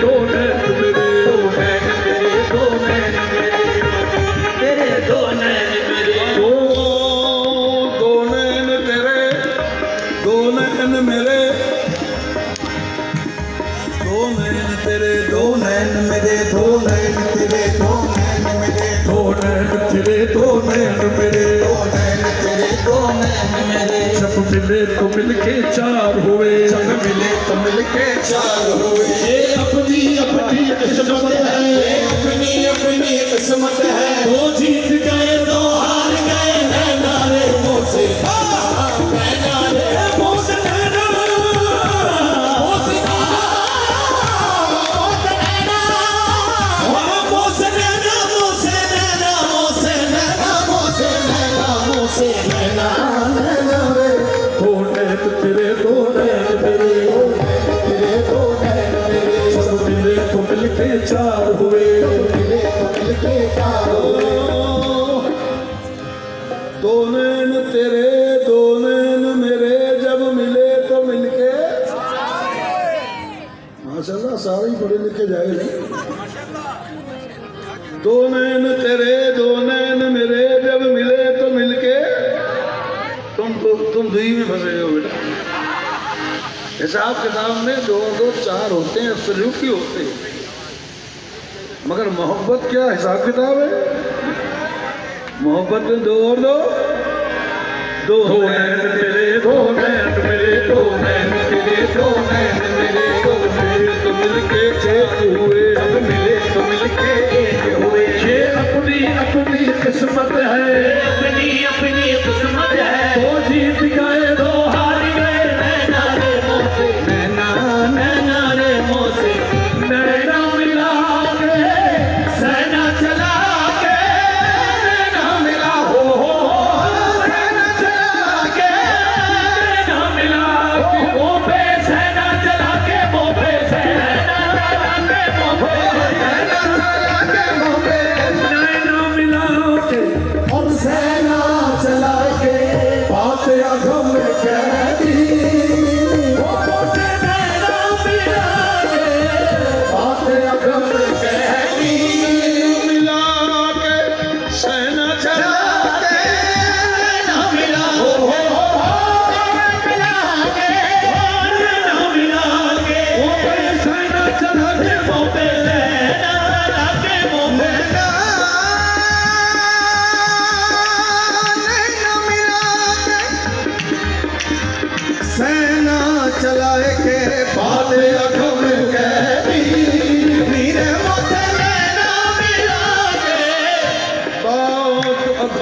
Don't let ملے تو مل کے چار ہوئے جب ملے تو مل کے چار ہوئے یہ اپنی اپنی قسمت ہے اپنی اپنی قسمت ہے وہ جیت گئے سارے ہی پڑھے لکھے جائے نہیں دو نین تیرے دو نین میرے جب ملے تو مل کے تم تم دئی میں پھنسے ہو بیٹا حساب کتاب میں دو دو چار ہوتے ہیں سلوکی ہوتے ہیں مگر محبت کیا حساب کتاب ہے؟ محبت میں دو اور دو؟ دو نین تیرے دو نین میرے دو نین تیرے دو نین میرے دو نین تو مل کے ہوئے۔ اب ملے تو مل کے ایک ہوئے۔ یہ اپنی اپنی قسمت ہے۔ اپنی اپنی قسمت ہے۔ جیت گئے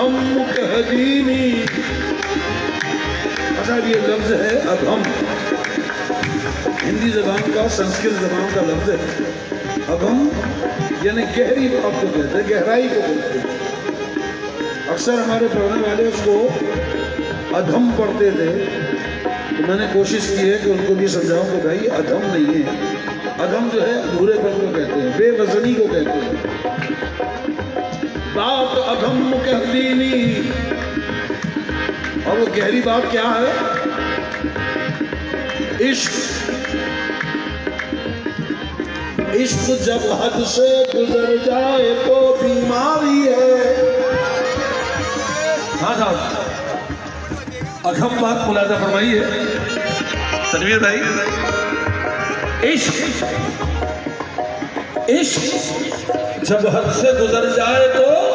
بات اگم کہہ یہ لفظ ہے اگم ہندی زبان کا، سنسکرت زبان کا لفظ ہے۔ اگم یعنی گہری بات کو کہتے ہیں، گہرائی کو بولتے ہیں۔ اکثر ہمارے پڑھنے والے اس کو ادھم پڑھتے تھے۔ تو میں نے کوشش کی ہے کہ ان کو بھی سمجھاؤں کہ بھائی ادھم نہیں ہے۔ ادھم جو ہے، ادھورے پن کو کہتے ہیں، بے وزنی کو کہتے ہیں۔ بات ادھم کہہ دینی اور وہ گہری بات کیا ہے؟ عشق۔ عشق جب حد سے گزر جائے تو بیماری ہے۔ ہاں صاحب اگم بات ملازہ فرمائیے۔ تنویر بھائی۔ عشق۔ عشق جب حد سے گزر جائے تو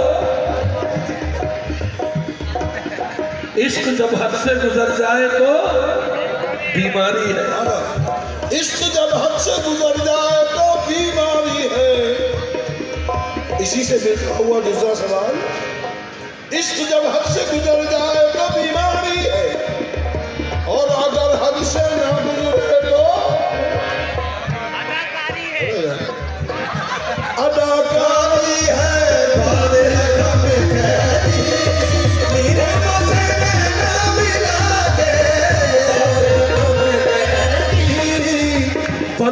عشق جب حد سے گزر جائے تو بیماری ہے۔ عشق جب حد سے گزر جائے تو بیماری ہے۔ اسی سے دیکھا ہوا دوسرا سوال، عشق جب حد سے گزر جائے تو بیماری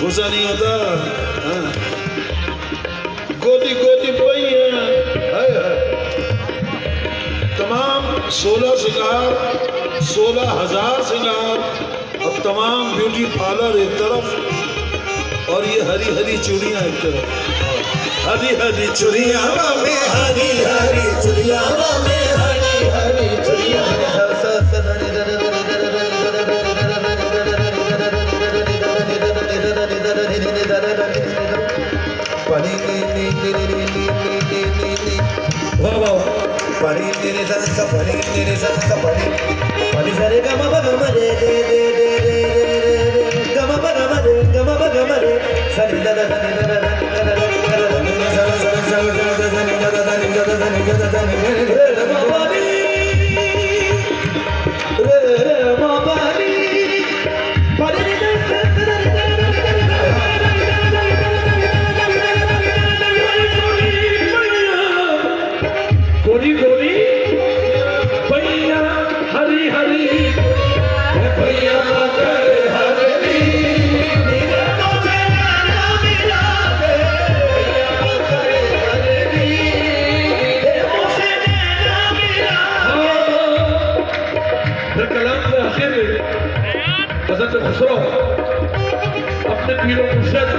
گھوسا نہیں ہوتا۔ ہاں۔ گوتی گوتی پئی ہیں۔ تمام سولہ سکار سولہ ہزار سکار اور تمام بیوٹی پالر ایک طرف اور یہ ہری ہری چوڑیاں ایک طرف۔ ہری ہری چوڑیاں۔ ہری ہری چوڑیاں۔ ہری ہری حضرت خسرو اپنے پیروں مرشد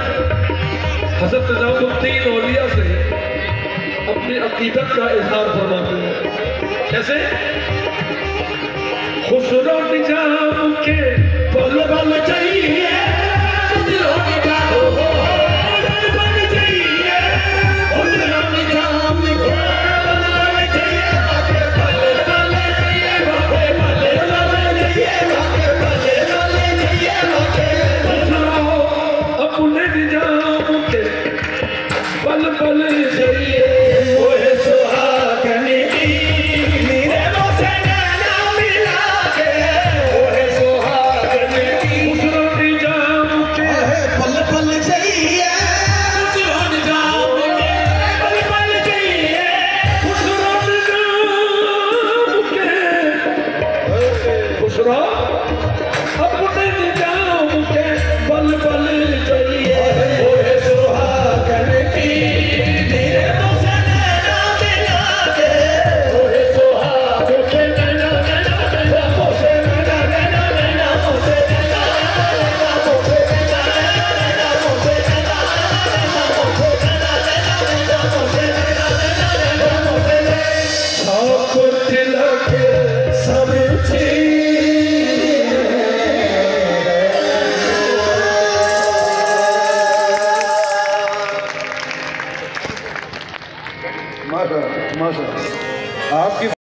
حضرت نظام الدین اولیاء سے اپنی عقیدت کا اظہار فرماتے ہیں کیسے خسرو نجام کے پل بل چاہیے خسرو